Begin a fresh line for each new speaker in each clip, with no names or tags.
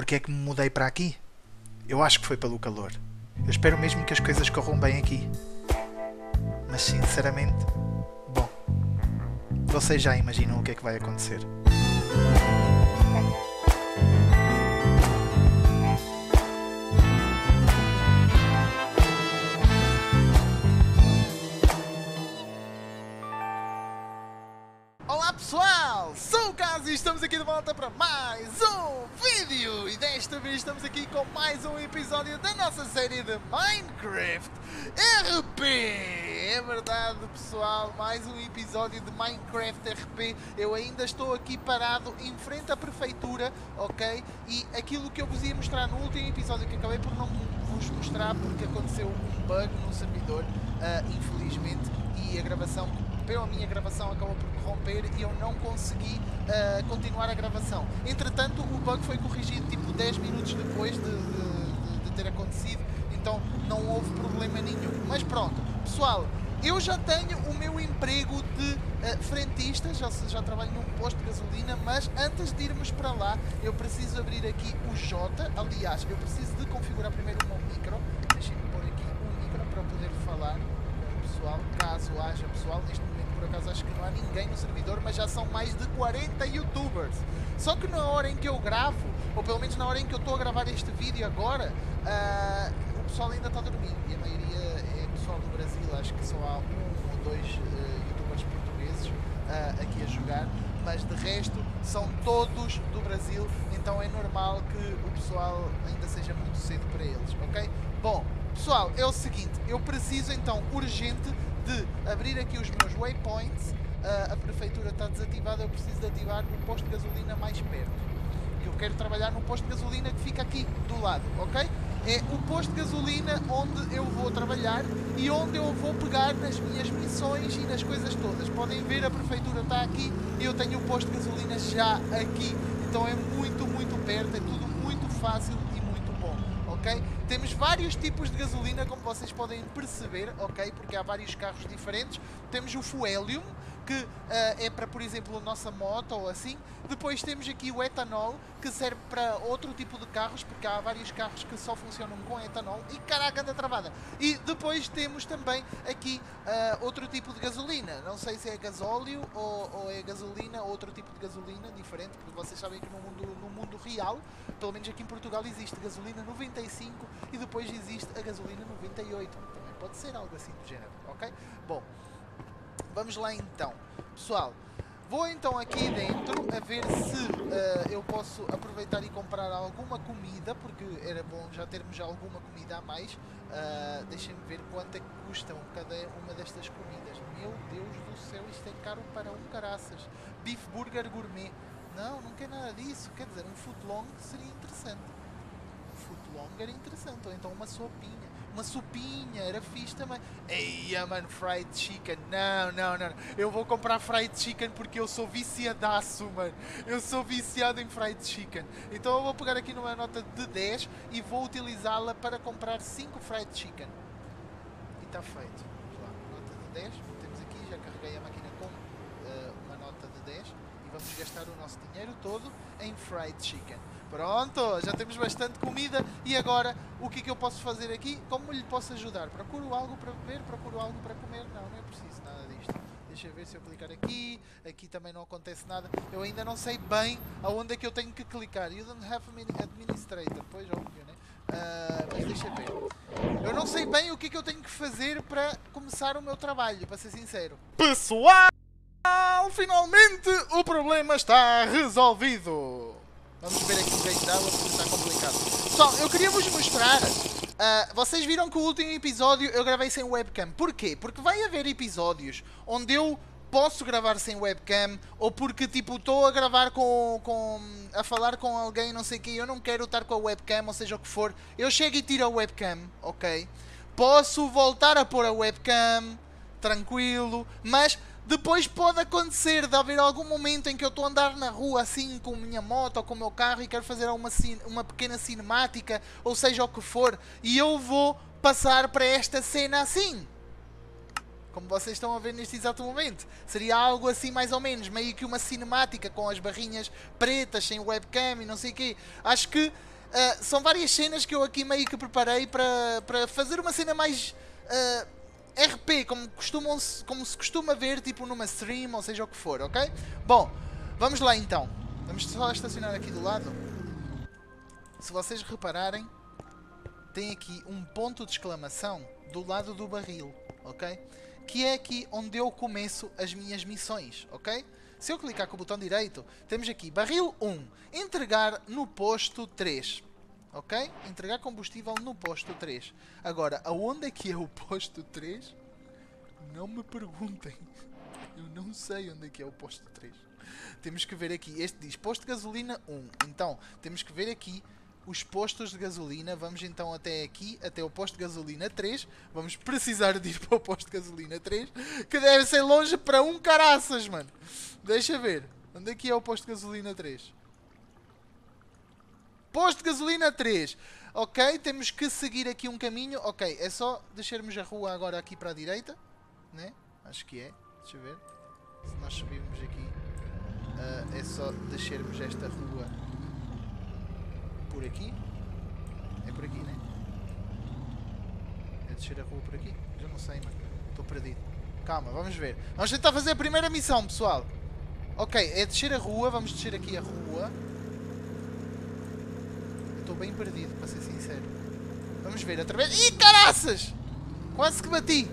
porque é que me mudei para aqui. Eu acho que foi pelo calor. Eu espero mesmo que as coisas corram bem aqui. Mas sinceramente, bom, vocês já imaginam o que é que vai acontecer. Desta vez estamos aqui com mais um episódio da nossa série de Minecraft RP. É verdade pessoal, mais um episódio de Minecraft RP. Eu ainda estou aqui parado em frente à prefeitura, ok? E aquilo que eu vos ia mostrar no último episódio que acabei por não vos mostrar porque aconteceu um bug no servidor, uh, infelizmente, e a gravação interrompeu, a minha gravação acabou por corromper e eu não consegui uh, continuar a gravação. Entretanto, o bug foi corrigido 10 minutos depois de, de, de ter acontecido, então não houve problema nenhum. Mas pronto, pessoal, eu já tenho o meu emprego de uh, frentista, já, já trabalho num posto de gasolina, mas antes de irmos para lá, eu preciso abrir aqui o J. Aliás, eu preciso de configurar primeiro o meu micro. Deixem-me pôr aqui o micro para poder falar pessoal, caso haja pessoal, neste momento por acaso acho que não há ninguém no servidor, mas já são mais de 40 youtubers. Só que na hora em que eu gravo, ou pelo menos na hora em que eu estou a gravar este vídeo agora, uh, o pessoal ainda está dormindo e a maioria é pessoal do Brasil, acho que só há um ou dois uh, youtubers portugueses uh, aqui a jogar, mas de resto são todos do Brasil, então é normal que o pessoal ainda seja muito cedo para eles, ok? Bom, Pessoal, é o seguinte, eu preciso então urgente de abrir aqui os meus waypoints. Uh, a prefeitura está desativada, eu preciso de ativar o posto de gasolina mais perto. E eu quero trabalhar no posto de gasolina que fica aqui do lado, ok? É o posto de gasolina onde eu vou trabalhar e onde eu vou pegar nas minhas missões e nas coisas todas. Podem ver, a prefeitura está aqui e eu tenho o posto de gasolina já aqui. Então é muito, muito perto, é tudo muito fácil ok? Temos vários tipos de gasolina, como vocês podem perceber, ok? Porque há vários carros diferentes. Temos o Fuelium, que uh, é para, por exemplo, a nossa moto ou assim. Depois temos aqui o etanol, que serve para outro tipo de carros, porque há vários carros que só funcionam com etanol. E caraca, anda travada! E depois temos também aqui uh, outro tipo de gasolina. Não sei se é gasóleo ou, ou, é gasolina, outro tipo de gasolina diferente, porque vocês sabem que no mundo, no mundo real, pelo menos aqui em Portugal, existe gasolina 95 e depois existe a gasolina 98. Também pode ser algo assim do género, ok? Bom, vamos lá então. Pessoal, vou então aqui dentro a ver se uh, eu posso aproveitar e comprar alguma comida, porque era bom já termos alguma comida a mais. Uh, Deixem-me ver quanto é que custam cada uma destas comidas. Meu Deus do céu, isto é caro para um caraças. Beef Burger Gourmet. Não, não quer nada disso. Quer dizer, um footlong seria interessante. Um footlong era interessante. Ou então uma sopinha uma sopinha, era fixe também. Eia, mano, fried chicken. Não, não, não. Eu vou comprar fried chicken porque eu sou viciadaço, mano. Eu sou viciado em fried chicken. Então eu vou pegar aqui numa nota de 10 e vou utilizá-la para comprar 5 fried chicken. E está feito. Vamos lá, nota de 10. Temos aqui, já carreguei a máquina com uh, uma nota de 10 e vamos gastar o nosso dinheiro todo em fried chicken. Pronto, já temos bastante comida e agora o que é que eu posso fazer aqui? Como lhe posso ajudar? Procuro algo para beber? Procuro algo para comer? Não, não é preciso nada disto. Deixa eu ver se eu clicar aqui. Aqui também não acontece nada. Eu ainda não sei bem aonde é que eu tenho que clicar. You don't have administrator. Pois, óbvio, né? Uh, mas deixa ver. Eu não sei bem o que é que eu tenho que fazer para começar o meu trabalho, para ser sincero. Pessoal! Finalmente o problema está resolvido! Vamos ver aqui o jeito dela porque está complicado. Pessoal, eu queria vos mostrar. Uh, vocês viram que o último episódio eu gravei sem webcam. Porquê? Porque vai haver episódios onde eu posso gravar sem webcam ou porque tipo estou a gravar com, com a falar com alguém não sei que eu não quero estar com a webcam ou seja o que for eu chego e tiro a webcam ok posso voltar a pôr a webcam tranquilo mas depois pode acontecer de haver algum momento em que eu estou a andar na rua assim com a minha moto ou com o meu carro e quero fazer uma, uma pequena cinemática, ou seja o que for, e eu vou passar para esta cena assim. como vocês estão a ver neste exato momento. Seria algo assim mais ou menos, meio que uma cinemática com as barrinhas pretas, sem webcam e não sei o quê. Acho que uh, são várias cenas que eu aqui meio que preparei para, para fazer uma cena mais uh, RP, como, costumam -se, como se costuma ver, tipo numa stream ou seja o que for, ok? Bom, vamos lá então. Vamos só estacionar aqui do lado. Se vocês repararem, tem aqui um ponto de exclamação do lado do barril, ok? Que é aqui onde eu começo as minhas missões, ok? Se eu clicar com o botão direito, temos aqui barril 1, entregar no posto 3. Ok? Entregar combustível no posto 3. Agora, aonde é que é o posto 3? Não me perguntem. Eu não sei onde é que é o posto 3. Temos que ver aqui. Este diz posto de gasolina 1. Então, temos que ver aqui os postos de gasolina. Vamos então até aqui, até o posto de gasolina 3. Vamos precisar de ir para o posto de gasolina 3, que deve ser longe para um caraças, mano. Deixa ver. Onde é que é o posto de gasolina 3? Posto de gasolina 3. Ok, temos que seguir aqui um caminho. Ok, é só descermos a rua agora aqui para a direita. Né? Acho que é. Deixa eu ver. Se nós subirmos aqui, uh, é só descermos esta rua por aqui. É por aqui, né? É descer a rua por aqui? Já não sei, mano. Estou perdido. Calma, vamos ver. Vamos tentar fazer a primeira missão, pessoal. Ok, é descer a rua. Vamos descer aqui a rua. Estou bem perdido, para ser sincero. Vamos ver, através... Ih, caraças! Quase que bati.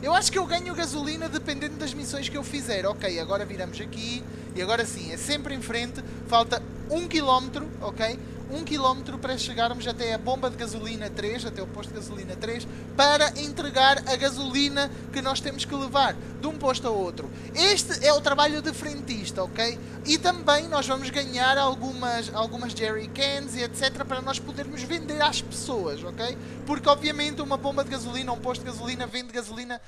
Eu acho que eu ganho gasolina dependendo das missões que eu fizer. Ok, agora viramos aqui. E agora sim, é sempre em frente. Falta um quilómetro, ok? Um quilómetro para chegarmos até a bomba de gasolina 3, até o posto de gasolina 3, para entregar a gasolina que nós temos que levar de um posto a outro. Este é o trabalho de frentista, ok? E também nós vamos ganhar algumas, algumas jerry cans e etc. para nós podermos vender às pessoas, ok? Porque obviamente uma bomba de gasolina, um posto de gasolina vende gasolina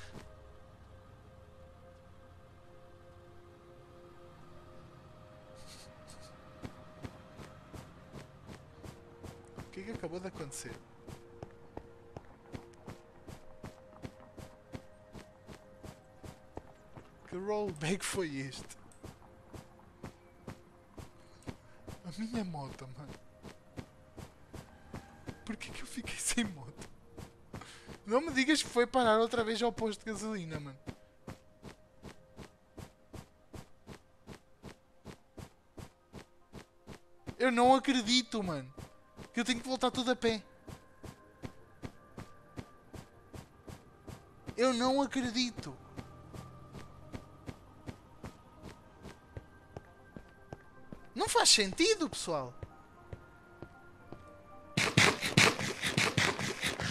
que, acabou de acontecer? Que rollback foi este? A minha moto, mano. Por que, que eu fiquei sem moto? Não me digas que foi parar outra vez ao posto de gasolina, mano. Eu não acredito, mano que eu tenho que voltar tudo a pé. Eu não acredito. Não faz sentido, pessoal.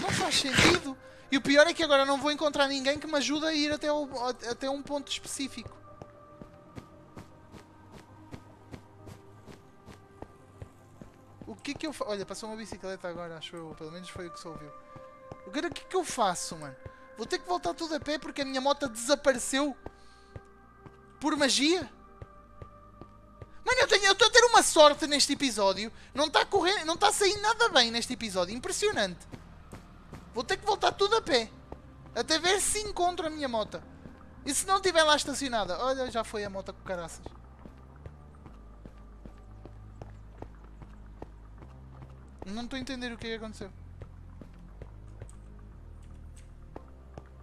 Não faz sentido. E o pior é que agora não vou encontrar ninguém que me ajude a ir até, o, até um ponto específico. Que que eu faço? Olha, passou uma bicicleta agora, acho eu. Pelo menos foi o que se ouviu. O que que eu faço, mano? Vou ter que voltar tudo a pé porque a minha moto desapareceu. Por magia? Mano, eu tenho, eu estou a ter uma sorte neste episódio. Não está a correr, não está a sair nada bem neste episódio. Impressionante. Vou ter que voltar tudo a pé. Até ver se encontro a minha moto. E se não estiver lá estacionada? Olha, já foi a moto com caraças. Não estou a entender o que é que aconteceu.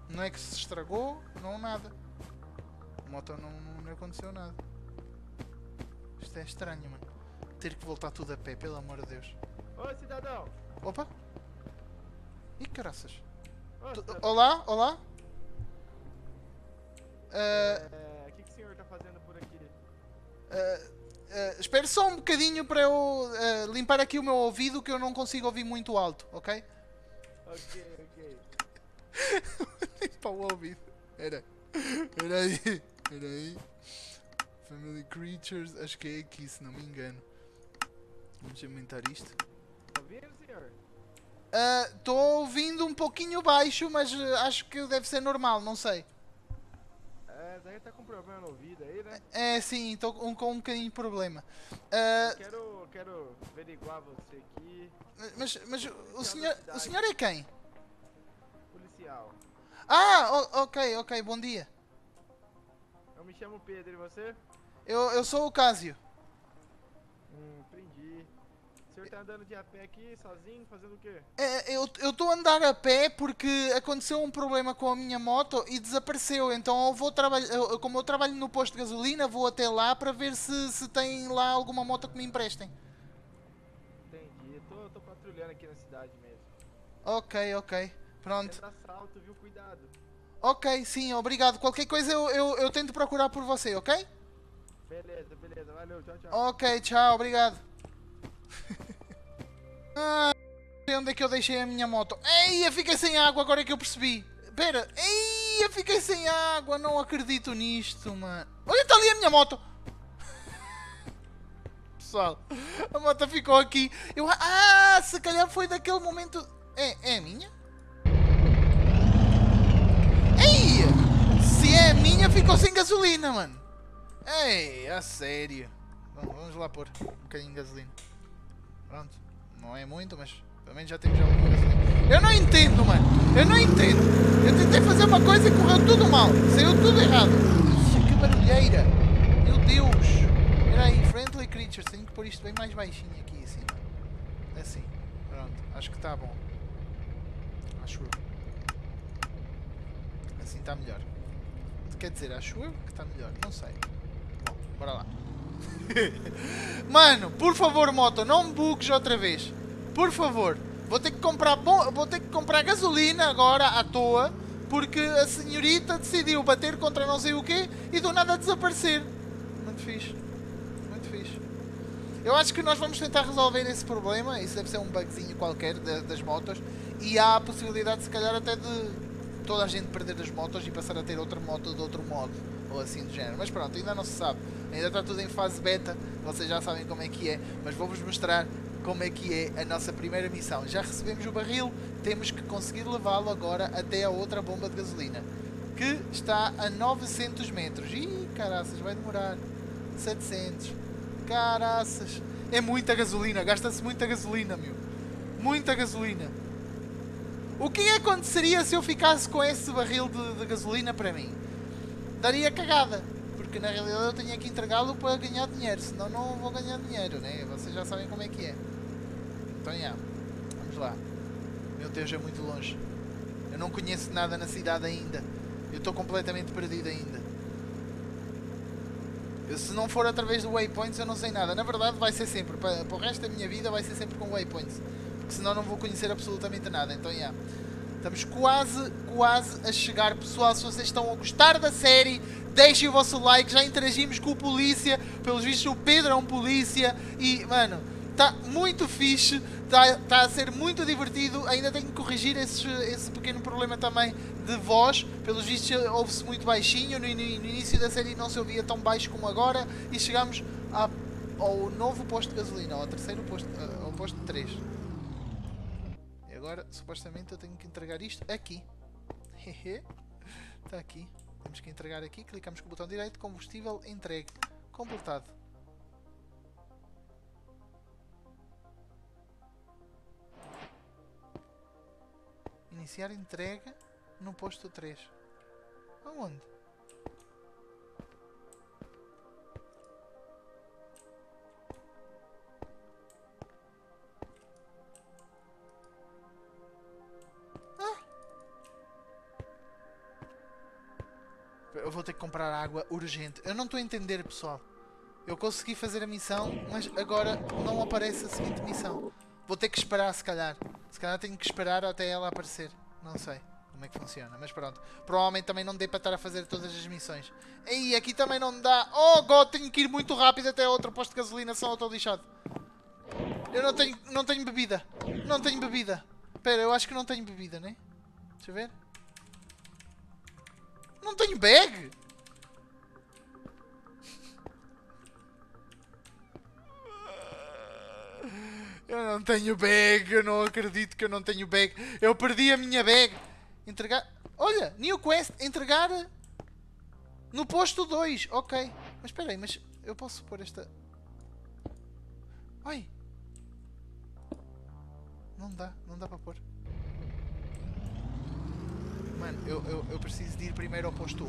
Não é que se estragou, não nada. A moto não, não, não aconteceu nada. Isto é estranho, mano. Ter que voltar tudo a pé, pelo amor de Deus.
Ô cidadão!
Opa! Ih, caraças! Olá, olá!
Uh, é, o que, que o senhor está fazendo por aqui?
Uh, Uh, espere só um bocadinho para eu uh, limpar aqui o meu ouvido que eu não consigo ouvir muito alto,
ok? Ok, ok.
Limpar o ouvido. Era. Era aí. Era aí. Family Creatures, acho que é aqui, se não me engano. Vamos aumentar isto.
Tá ouvindo, senhor?
Estou ouvindo um pouquinho baixo, mas acho que deve ser normal, não sei
aí tá com problema no ouvido aí, né?
É, sim, tô com, com um bocadinho de problema.
Uh, quero, quero averiguar você aqui.
Mas, mas o senhor, o senhor é quem?
policial.
Ah, o- ok, ok, bom dia.
Eu me chamo Pedro e você?
Eu, eu sou o Cásio.
Hum. O senhor tá andando de a pé aqui, sozinho, fazendo o quê?
É, eu estou a andar a pé porque aconteceu um problema com a minha moto e desapareceu. Então eu vou trabalhar, eu- como eu trabalho no posto de gasolina, vou até lá para ver se, se tem lá alguma moto que me emprestem.
Entendi. Eu tô, tô patrulhando aqui na cidade mesmo.
Ok, ok. Pronto.
Entra assalto, viu? Cuidado.
Ok, sim, obrigado. Qualquer coisa eu, eu, eu tento procurar por você, ok?
Beleza, beleza. Valeu, tchau, tchau.
Ok, tchau, obrigado. ah, onde é que eu deixei a minha moto. Ei, eu fiquei sem água agora é que eu percebi. Pera, ei, eu fiquei sem água. Não acredito nisto, mano. Olha, está ali a minha moto. Pessoal, a moto ficou aqui. Eu, ah, se calhar foi daquele momento. É, é a minha? Ei, se é a minha, ficou sem gasolina, mano. Ei, a sério. Vamos lá pôr um bocadinho de gasolina. Pronto. Não é muito, mas pelo menos já temos alguma gasolina. Eu não entendo, mano. Eu não entendo. Eu tentei fazer uma coisa e correu tudo mal. Saiu tudo errado. Ixi, que barulheira. Meu Deus. Espera aí, friendly creatures. Tenho que pôr isto bem mais baixinho aqui, assim. Assim. Pronto. Acho que está bom. Acho eu. Assim está melhor. Quer dizer, acho eu que está melhor. Não sei. Bom, bora lá. Mano, por favor, moto, não me bugues outra vez. Por favor. Vou ter que comprar bom, vou ter que comprar gasolina agora à toa, porque a senhorita decidiu bater contra não sei o quê e do nada desaparecer. Muito fixe. Muito fixe. Eu acho que nós vamos tentar resolver esse problema. Isso deve ser um bugzinho qualquer da- das motos. E há a possibilidade, se calhar, até de toda a gente perder as motos e passar a ter outra moto de outro modo. Ou assim do género. Mas pronto, ainda não se sabe. Ainda está tudo em fase beta. Vocês já sabem como é que é. Mas vou-vos mostrar como é que é a nossa primeira missão. Já recebemos o barril. Temos que conseguir levá-lo agora até a outra bomba de gasolina. Que está a 900 metros. Ih, caraças, vai demorar. 700. Caraças. É muita gasolina. Gasta-se muita gasolina, meu. Muita gasolina. O que aconteceria se eu ficasse com esse barril de, de gasolina para mim? Daria cagada. Porque na realidade eu tinha que entregá-lo para ganhar dinheiro. Senão não vou ganhar dinheiro, né? Vocês já sabem como é que é. Então, já. Vamos lá. Meu Deus, é muito longe. Eu não conheço nada na cidade ainda. Eu estou completamente perdido ainda. Eu, se não for através do waypoints, eu não sei nada. Na verdade, vai ser sempre. Para, para o resto da minha vida, vai ser sempre com waypoints. Porque senão não vou conhecer absolutamente nada. Então, já. Estamos quase, quase a chegar, pessoal. Se vocês estão a gostar da série, deixem o vosso like. Já interagimos com o polícia. Pelos vistos, o Pedro é um polícia. E, mano, está muito fixe. Está tá a ser muito divertido. Ainda tenho que corrigir esse, esse pequeno problema também de voz. Pelos vistos, ouve-se muito baixinho. No, no- no início da série não se ouvia tão baixo como agora. E chegamos a- ao novo posto de gasolina, ao terceiro posto, ao posto 3. Agora, supostamente, eu tenho que entregar isto aqui. Está aqui. Temos que entregar aqui. Clicamos com o botão direito. Combustível entregue. Completado. Iniciar entrega no posto 3. Aonde? Eu vou ter que comprar água urgente. Eu não estou a entender, pessoal. Eu consegui fazer a missão, mas agora não aparece a seguinte missão. Vou ter que esperar, se calhar. Se calhar tenho que esperar até ela aparecer. Não sei como é que funciona, mas pronto. Provavelmente também não dê para estar a fazer todas as missões. Ei, aqui também não dá. Oh, God, tenho que ir muito rápido até outro posto de gasolina, só estou lixado. Eu não tenho, não tenho bebida. Não tenho bebida. Espera, eu acho que não tenho bebida, né? Deixa eu ver. Não tenho bag? Eu não tenho bag, eu não acredito que eu não tenho bag. Eu perdi a minha bag. Entregar. Olha, New Quest, entregar no posto 2. Ok. Mas espera aí, mas eu posso pôr esta. Ai. Não dá, não dá para pôr. Mano, eu, eu, eu preciso de ir primeiro ao posto 1.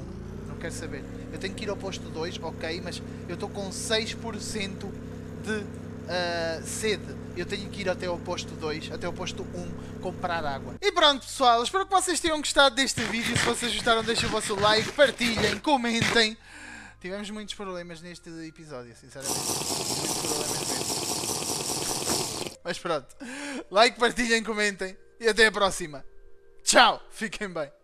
Não quero saber. Eu tenho que ir ao posto 2, ok, mas eu estou com 6% de ah, sede. Eu tenho que ir até ao posto 2, até ao posto 1, comprar água. E pronto, pessoal. Espero que vocês tenham gostado deste vídeo. Se vocês gostaram, deixem o vosso like, partilhem, comentem. Tivemos muitos problemas neste episódio, sinceramente. Muitos problemas mesmo. Mas pronto. Like, partilhem, comentem. E até a próxima. Tchau. Fiquem bem.